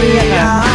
yeah.